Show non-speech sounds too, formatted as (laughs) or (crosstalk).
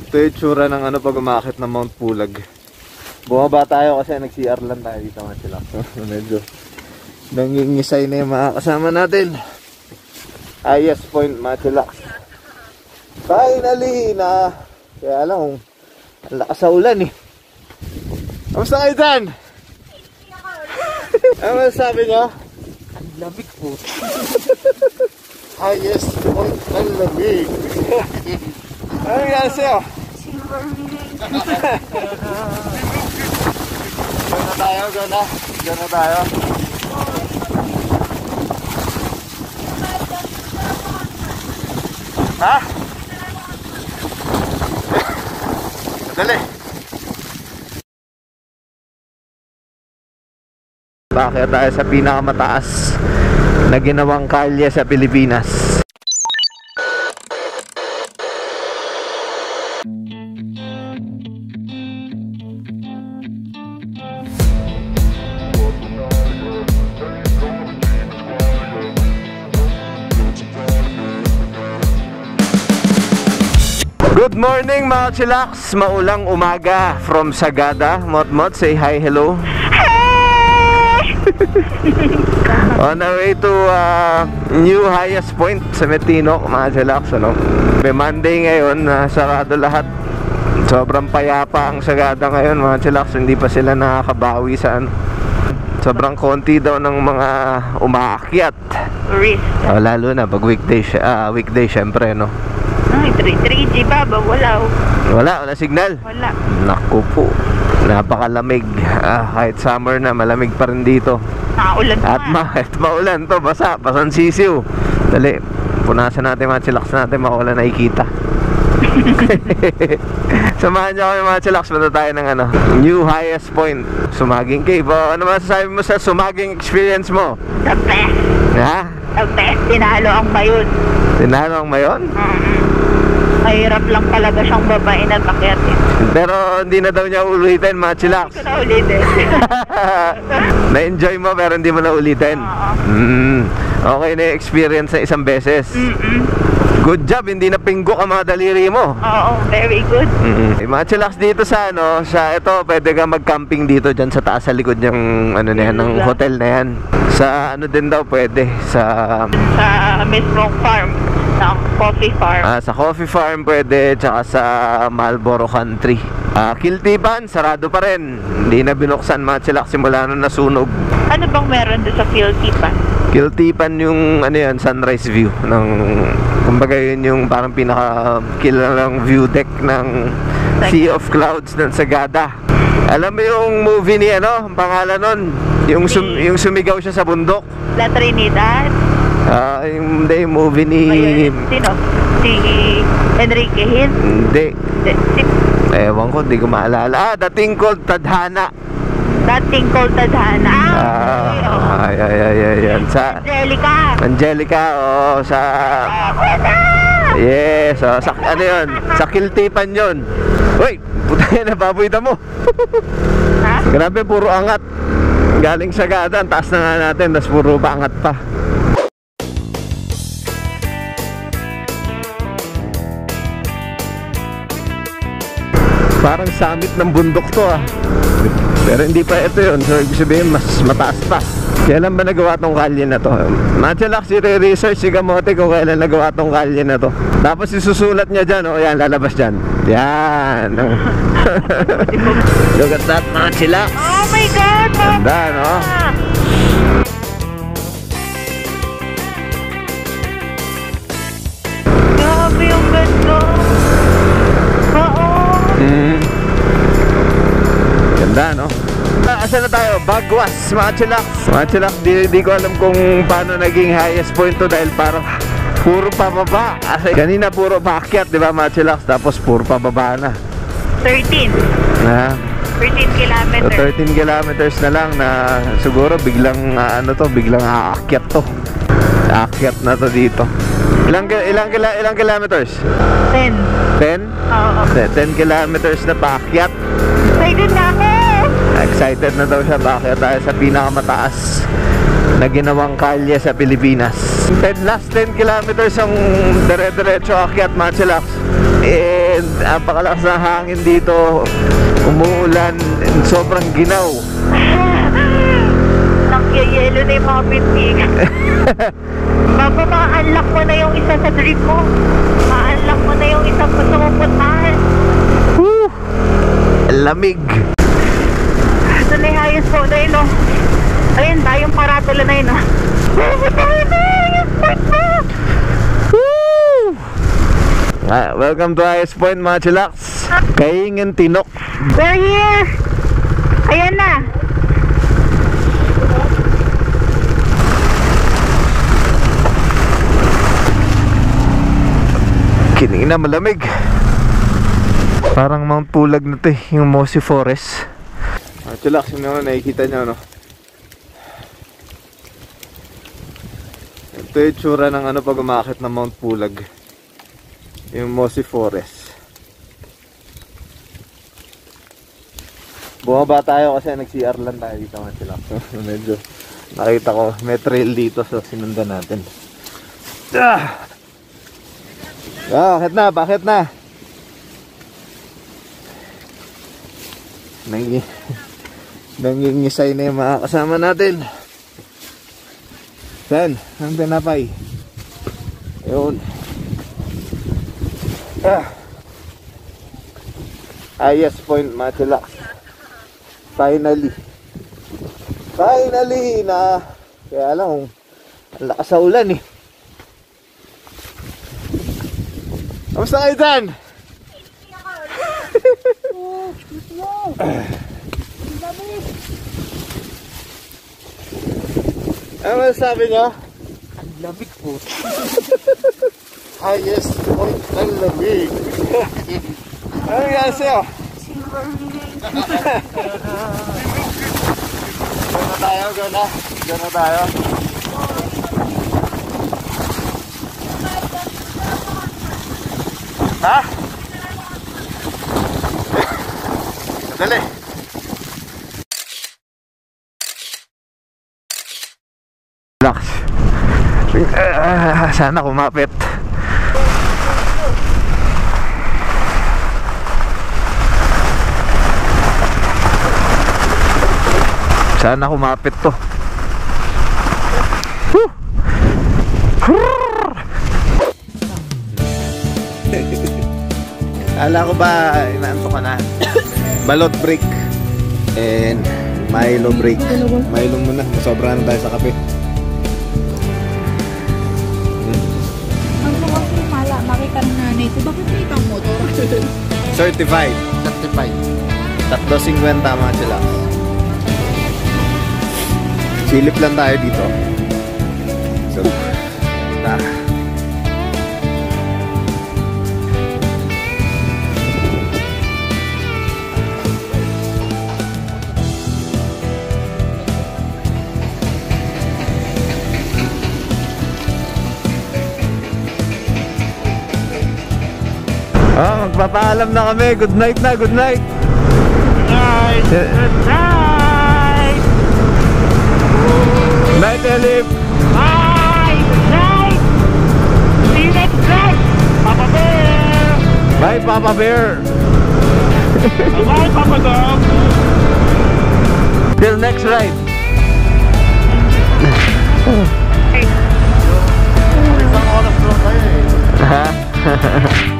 Ito yung tsura ng ano pag umakit ng Mount Pulag. Bumaba tayo kasi nag-CR lang tayo dito mga sila. (laughs) Medyo nangingisay na yung mga kasama natin. Highest point mga sila. Finally na kaya lang ang lakas sa ulan eh. Kamusta kayo dyan? (laughs) ano masasabi nyo? Ang lamig po. (laughs) Highest point ng lamig. Ano nga sa'yo? Diyan na tayo, diyan na. Diyan na tayo. Ha? Bakit tayo sa pinakamataas na ginawang kalye sa Pilipinas? Good morning mga chillax, maulang umaga from Sagada. Motmot, say hi, hello. (laughs) On our way to uh, new highest point sa Metino, mga chillax, ano. May Monday ngayon, uh, sarado lahat. Sobrang payapa ang Sagada ngayon, mga chillax, hindi pa sila nakakabawi sa ano. Sobrang konti daw ng mga umaakyat. Risk. Oh, lalo na pag weekday, ah, weekday syempre, no. Ay, 3, 3G ba? Ba? Wala. oh. Wala, wala signal. Wala. Naku po. Napakalamig. Ah, kahit summer na, malamig pa rin dito. Nakaulan pa. At, ma (laughs) at maulan to, basa, basan sisiw. Dali, punasan natin mga chillax natin, makawala nakikita. (laughs) Samahan niyo kami mga chillax, punta tayo ng ano, new highest point, Sumaging Cave. Oh, ano masasabi mo sa Sumaging experience mo? The best. Ha? The best. Tinalo ang mayon. Tinalo ang mayon? Mm-mm. Mahirap lang talaga siyang babae na bakyatin. Pero hindi na daw niya ulitin mga chillax. Hindi ko na ulitin. (laughs) Na-enjoy mo pero hindi mo na ulitin. Oo. Mm, okay na experience sa isang beses. Mm-mm. Good job, hindi na pinggo ang mga daliri mo. Oo, very good. Yung mga chillax dito sa ano, sa ito, pwede ka mag-camping dito dyan sa taas sa likod ng ano na yan, ng hotel na yan. Sa ano din daw pwede, sa Sa Mismong Farm. Ng coffee farm. ah, sa coffee farm pwede, tsaka sa Marlboro Country. Ah, Kiltipan, sarado pa rin. Hindi na binuksan mga chillax simula nung nasunog. Ano bang meron doon sa Philtipan? Kiltipan yung ano yan, sunrise view ng kumbaga yun yung parang pinaka kilalang view deck ng Sea of Clouds ng Sagada. Alam mo yung movie ni ano, ang pangalan nun, yung sum- yung sumigaw siya sa bundok. La Trinidad? Ah, yung, yung movie ni Ba yun? Sino? Si Enrique Hill? hindi, Si, ewan ko, hindi ko maalala. Ah, dating called Tadhana. dating called Tadhana. Ah, oo. ay, ay, ay, ay, yan. Sa Angelica. Angelica, oh, sa Yes, oh, sa ano 'yon? Sa Kiltipan 'yon. Uy, puta na baboy mo. Ha? Grabe puro angat. Galing sa gada, ang taas na nga natin, tas puro pa angat pa. Parang summit ng bundok to ah. Pero hindi pa ito yun. So, ibig sabihin, mas mataas pa. Kailan ba nagawa tong kalye na to? Matchalak si research si Gamote kung kailan nagawa tong kalye na to. Tapos isusulat niya dyan, o yan, lalabas dyan. Yan. (laughs) Look at that, Matchalak. Oh my God! Mama! Ganda, no? Ganda, no? Ah, Asan na tayo? Bagwas, mga chilak. Mga chilak, di, di ko alam kung paano naging highest point to dahil parang puro pababa. Kasi kanina puro paakyat, di ba mga chilak? Tapos puro pababa na. 13. Na, 13 so kilometers. 13 kilometers na lang na siguro biglang ah, ano to, biglang aakyat to. Aakyat na to dito. Ilang ilang kila, ilang kilometers? 10. 10? Oo. 10 kilometers na paakyat. Excited na ako! Excited na daw siya bakit tayo sa pinakamataas na ginawang kalye sa Pilipinas. 10 last 10 kilometers ang dire-diretso akyat Matchilax. Eh, and napakalakas na hangin dito. Umuulan, and sobrang ginaw. (laughs) Nagyayelo na yung mga pintig. (laughs) Baba, ma-unlock mo na yung isa sa dream mo. Ma-unlock mo na yung isang gusto mong puntahan. Woo! Lamig. Ito na yung highest po yun, oh. Ayun, tayong paratula na yun! Yung! Woo! Ah, welcome to Ice Point mga chillax. Kaingin Tinok. We're here! Ayan na! Kining na malamig. Parang Mount Pulag na to eh, yung Mossy Forest. Ah, chillax, yun naman nakikita nyo no. Ito yung tsura ng ano pag umakit ng Mount Pulag. Yung Mossy Forest. Bumaba tayo kasi nag-CR lang tayo dito mga chillax. (laughs) So, medyo nakita ko may trail dito so sinundan natin. Ah! Ah, bakit na? Bakit na? Nangi (laughs) Nangingisay na yung mga kasama natin. Saan? Ang tinapay? Ayun. Ah. Ayas point, Matilax. Finally. Finally na kaya lang ang lakas sa ulan eh. Kamusta kayo dyan? (laughs) ano masasabi nyo? Ang lamig po. (laughs) Highest point ng lamig. (laughs) ano nga sa'yo? Go na tayo. Go na tayo. Ha? (laughs) Dali. Ah, sana kumapit. Sana kumapit to. Kala ko ba inaanto ka na? Balot break and Milo break. Milo muna, masobrahan na tayo sa kape. Mala, makita ng nanay ko, bakit may kang motor? (laughs) Certified. Certified. Tatlo 50 mga sila. Silip lang tayo dito. So, na. Magpapaalam na kami. Good night na, good night. Night! Yeah. Good night! Night, Elif. Bye! Good night! See you next night! Papa Bear! Bye, Papa Bear. Bye, Papa Dog! Till next ride. Hey, Isang oras lang kayo eh. (laughs) Ha? (laughs)